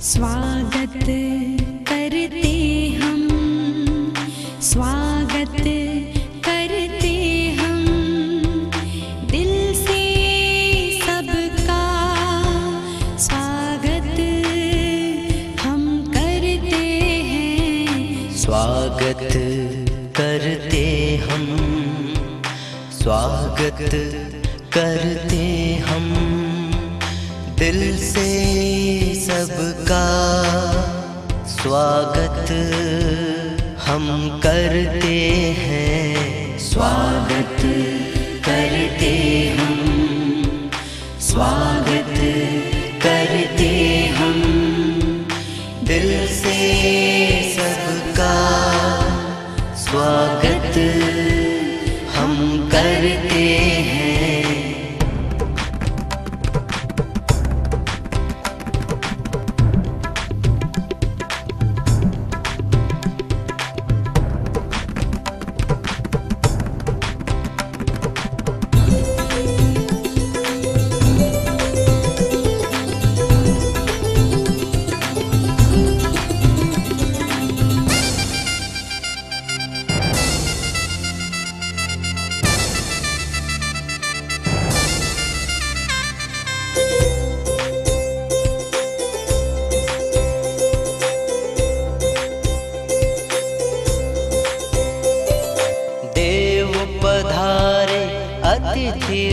स्वागत करते हम, स्वागत करते हम। दिल से सबका स्वागत हम करते हैं। स्वागत करते हम, स्वागत करते हम। दिल से सबका स्वागत हम करते हैं।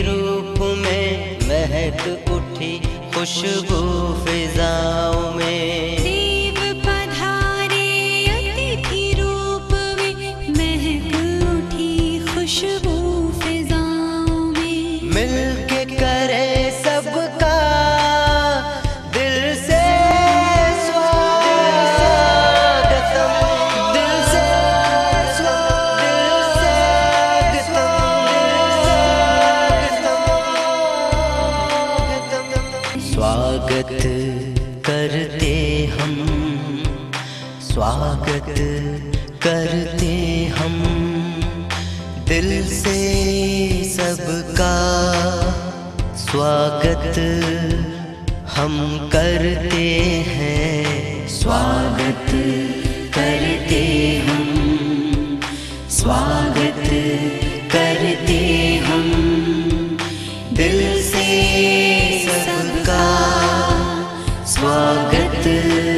रूप में महक उठी खुशबू फिजाओं में। स्वागत करते हम। स्वागत करते हम। दिल से सबका स्वागत हम करते हैं। स्वागत करते हम। स्वागत करते स्वागत हम करते